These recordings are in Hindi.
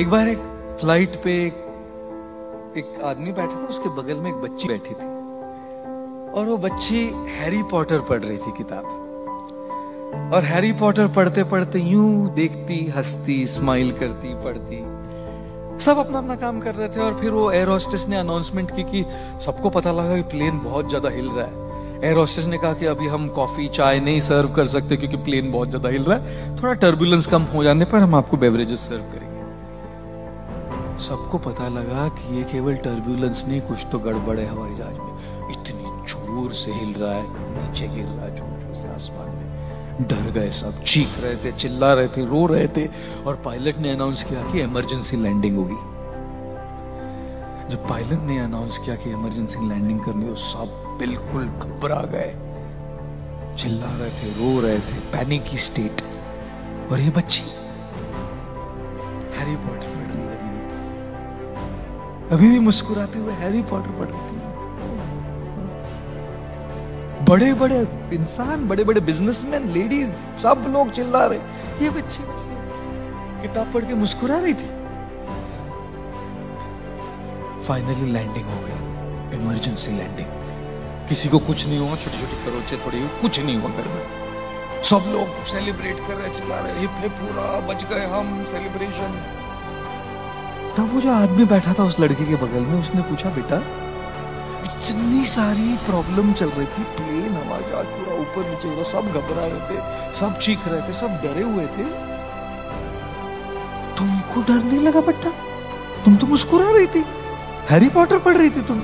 एक बार एक फ़्लाइट पे एक, एक आदमी बैठा था उसके बगल में एक बच्ची बैठी थी। और वो बच्ची हैरी पॉटर पढ़ रही थी किताब। और हैरी पॉटर पढ़ते पढ़ते यूँ देखती हंसती स्माइल करती पढ़ती। सब अपना अपना काम कर रहे थे और फिर वो एयर होस्टेस ने अनाउंसमेंट की कि सबको पता लगा कि प्लेन बहुत ज़्यादा हिल रहा है। एयर होस्टेस ने कहा कि अभी हम कॉफ़ी चाय नहीं सर्व कर सकते क्योंकि प्लेन बहुत ज़्यादा हिल रहा है। थोड़ा टर्बुलेंस कम हो जाने पर हम आपको बेवरेजेस सर्व करेंगे। सबको पता लगा कि ये केवल टर्बुलेंस नहीं, कुछ तो गड़बड़ है हवाई जहाज़ में। इतनी ज़ोर से हिल रहा है, नीचे गिर रहा है ज़ोर ज़ोर से आसमान में। डर गए सब, चीख रहे थे, चिल्ला रहे थे, रो रहे थे। और पायलट ने अनाउंस किया कि इमरजेंसी लैंडिंग होगी। जब पायलट ने अनाउंस किया कि इमरजेंसी लैंडिंग करनी हो सब बिल्कुल घबरा गए। चिल्ला रहे थे, रो रहे थे पैनिक की स्टेट और ये बच्ची हैरी पॉटर अभी भी मुस्कुराते हुए हैरी पॉटर पढ़ रही थी। बड़े बड़े इंसान बड़े बड़े बिजनेसमैन लेडीज़ सब लोग चिल्ला रहे ये बच्ची बस किताब पढ़ के मुस्कुरा रही थी। फाइनली लैंडिंग हो गई। इमरजेंसी लैंडिंग किसी को कुछ नहीं हुआ छोटी छोटी खरोचे थोड़ी हुई, कुछ नहीं हुआ घर में। सब लोग सेलिब्रेट कर रहे चिल्ला रहे हिप हिप पूरा बच गए हम सेलिब्रेशन तब वो जो आदमी बैठा था उस लड़के के बगल में, उसने पूछा, बेटा, इतनी सारी प्रॉब्लम चल रही थी प्लेन हवा जहाज़ पूरा ऊपर नीचे हो सब घबरा रहे थे, सब चीख रहे थे, सब डरे हुए थे। तुमको डर नहीं लगा बेटा तुम तो मुस्कुरा रही थी। हैरी पॉटर पढ़ रही थी तुम।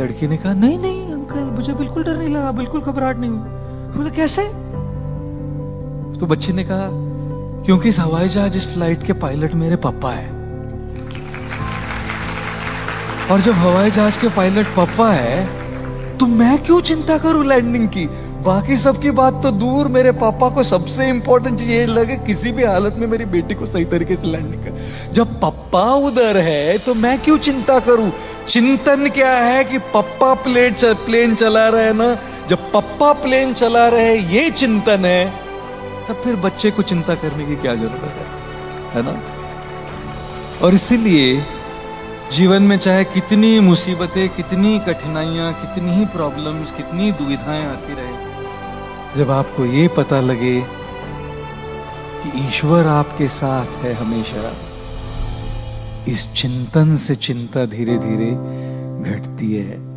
लड़की ने कहा, नहीं नहीं अंकल मुझे बिल्कुल डर नहीं लगा, बिल्कुल घबराहट नहीं हुई। बोले, कैसे? तो बच्चे ने कहा क्योंकि इस हवाई जहाज़, इस फ़्लाइट के पायलट मेरे पापा है। और जब हवाई जहाज़ के पायलट पापा है तो मैं क्यों चिंता करूँ लैंडिंग की? बाकी सबकी बात तो दूर। मेरे पापा को सबसे इंपॉर्टेंट चीज़ ये लगे, किसी भी हालत में मेरी बेटी को सही तरीके से लैंडिंग कर। जब पप्पा उधर है तो मैं क्यों चिंता करूँ? चिंतन क्या है कि पप्पा प्लेट प्लेन चला रहे हैं ना? जब पप्पा प्लेन चला रहे ये चिंतन है तब फिर बच्चे को चिंता करने की क्या ज़रूरत है? है ना? और इसीलिए जीवन में चाहे कितनी मुसीबतें, कितनी कठिनाइयाँ, कितनी ही प्रॉब्लम्स कितनी दुविधाएँ आती रहे, जब आपको ये पता लगे कि ईश्वर आपके साथ है हमेशा, इस चिंतन से चिंता धीरे धीरे घटती है।